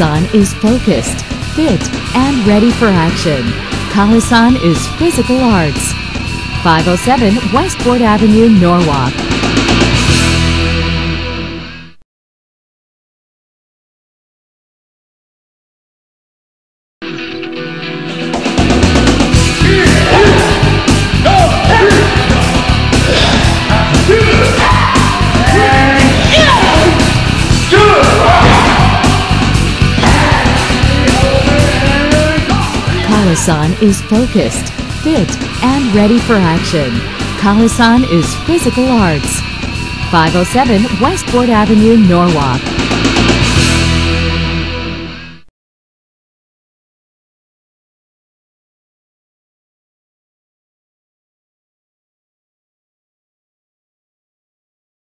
Calasanz is focused, fit, and ready for action. Calasanz is physical arts. 507 Westport Avenue, Norwalk. Calasanz is focused, fit, and ready for action. Calasanz is physical arts. 507 Westport Avenue, Norwalk.